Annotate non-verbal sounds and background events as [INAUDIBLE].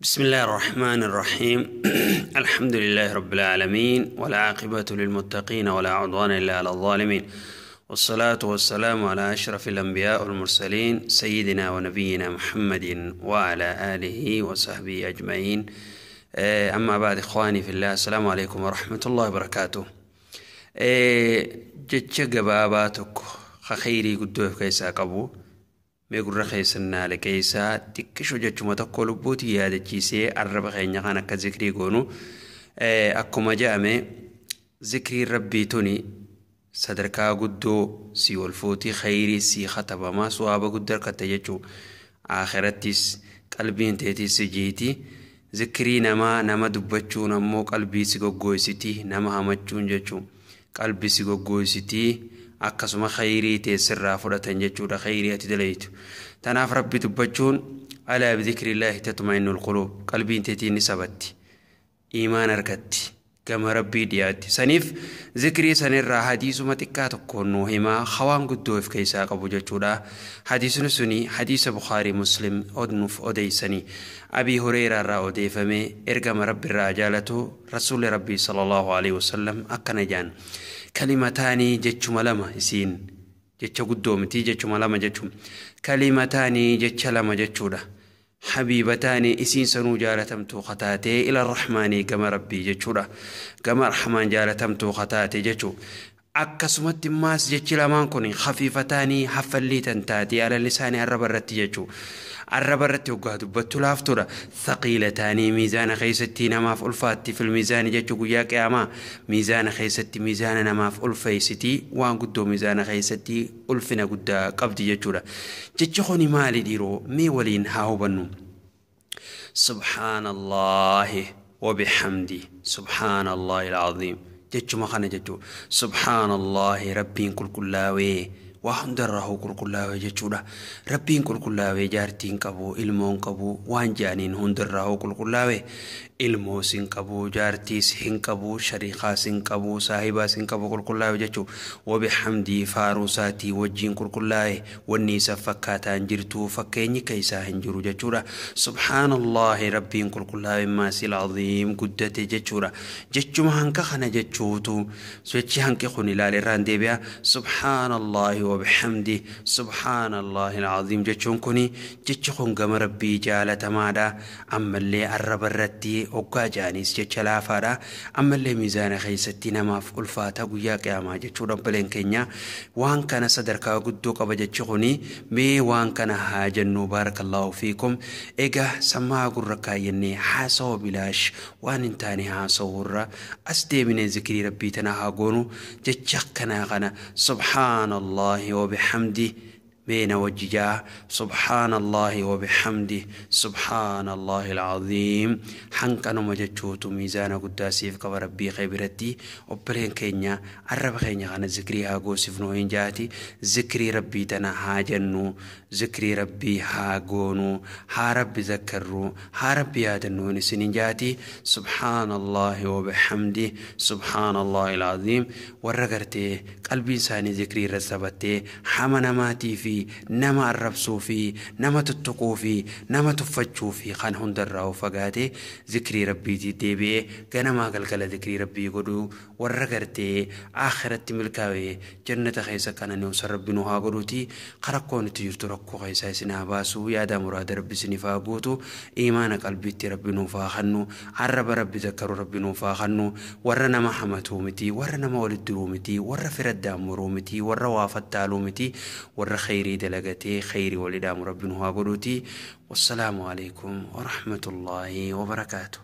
بسم الله الرحمن الرحيم. [CLEARS THROAT] الحمد لله رب العالمين والعاقبة للمتقين ولا عدوان إلا على الظالمين. والصلاة والسلام على أشرف الأنبياء والمرسلين سيدنا ونبينا محمد وعلى آله وصحبه أجمعين. آه، أما بعد إخواني في الله السلام عليكم ورحمة الله وبركاته. آه، جتش قباباتك خخيري قدوه كيسا قبو. Mee gurra keessannaa keessaa xiqqisho jechuma tokko lubbuuti yaadachiisee arraba keenya kan akka zikrii goonu. Akkuma jedhame zikriin rabbii tuni sadarkaa guddoo si ol fuutii khayrii si katabamaa suwaaba guddaa argatta jechuu akhirattis qalbiin teetis jiiti. Zikrii namaa nama dubbachuun ammoo qalbii si goggooysiti nama hamachuun jechuu qalbii si goggooysitii akkasuma khayrii teessirraa fudhatan jechuudha khayrii ati dalaytu tanaaf rabbi dubbachuun alaa bidikriillaahi tatma'innu lquluub qalbiin teetiin ni sabatti iimaan argatti gama rabbii dhiyaatti saniif zikrii sanirraa hadiisuma xiqqaa tokkoon nuu himaa hawaan guddoo of keessaa qabu jechuudha hadiisni suni hadiisa bukaarii muslim nuuf odeeysanii abii hureeraarraa odeeffame ergama rabbiirraa jaalatu rasuulli rabbii sallallahu alaihi wasallam akkana jaan kalimataanii jechuma lama isiin jecha guddoo miti jechuma lama jechuun kalimataanii jecha lama jechuudha حبيبتاني إسين سنو جالتم توقتاتي إلى الرحمن كما ربي جتشورا. كما الرحمن جالتم توقتاتي جتشورا akkasumatti immaas jechi lamaan kun hafiifataanii haffallii tan taatee alalli isaanii arraba irratti jechuu arraba irratti hoggaa dubbattu laaftuudha thaqiilataanii miizaana keessatti namaaf ulfaatti fil miizaani jechuu guyyaa qiyaamaa miizaana keessatti miizaana namaaf ulfeessitii waan guddoo miizaana keessatti ulfina guddaa qabdi jechuudha jechi kuni maali dhiiroo mee waliin haa hubannu subhaanallahi wabihamdi subhaanallahi alcaziim جتشو مخانا جتشو سبحان الله ربي كل كلاوي. Waa hundarraa qulqullaawee jechuudha rabbiin qulqullaawee jaartiin qabu ilmoon qabu waan jaaniin hundarraa qulqullaawee ilmoos hin qabu jaartiis hin qabu shariikaas hin qabu saahibaas hin qabu qulqullaa'e jechuu wabihamdii faaruu isaatii wajjiin qulqullaa'e wanni isa fakkaataan jirtu fakkeenyi keessaa hin jiru jechuudha subhaanallahi rabbiin qulqullaa'e maasil aziim guddate jechuudha jechuma hanka kana jechuutu jechi hanqi kun ilaalirraan deebi'a subhaanallahi wabihamdii subhaanallahi alcaziim jechuun kuni jechi kun gama rabbii jaalatamaadha ammallee arraba irratti hoggaa jaanis jecha laafaadha ammallee miizaana keessatti namaaf ulfaata guyyaa qiyaamaa jechuudha obboleen keenya waan kana sadarkaa guddoo qaba jechi kuni mee waan kana haa jennu baarakallaahu fiikum egaa sammaa gurra kaayyannee haasawa bilaash waan hin taane haasawurra as deebinee zikrii rabbii tana haa goonu jecha akkanaa kana subhaanallaahi وبحمده بين وججاه سبحان الله وبحمده. سبحان الله العظيم. حنك أنا مجتشوت ميزان قداسي في قبر ربي خبرتي وبرين كينيا الرب كينيا أنا ذكري هاقو سفنو إن جاتي. ذكري ربي تنا هاجنو. ذكري ربي هاقونو. ها ربي ذكرو. ها ربي هادنو نسنين جاتي. سبحان الله وبحمده. سبحان الله العظيم. ورقرتي قلبي ساني ذكري رسبتي. حمنا ماتي في nama arrabsuu fi nama tuttuquu fi nama tuffachuu fi kan hundarraa fagaate zikrii rabbiitii deebi'ee ganamaa galgala zikrii rabbii godhuu warra gartee akhiratti milkaa'ee jannata keessa kana nuusa rabbi nu haa godhuuti karakkoon itti jirtu rakkoo keessaa isin haa baasuu yaada muraada rabbi isiniif haa guutu imaana qalbiitti rabbi nuuf haa kennu arraba rabbi zakkaru rabbi nuuf haa kennu warra nama hamatuu miti warra nama walitti diruu miti warra fira daamuruu miti warra waa fattaaluu miti warra khayrii خيري دلقتي خيري ولدام ربنا هو والسلام عليكم ورحمة الله وبركاته.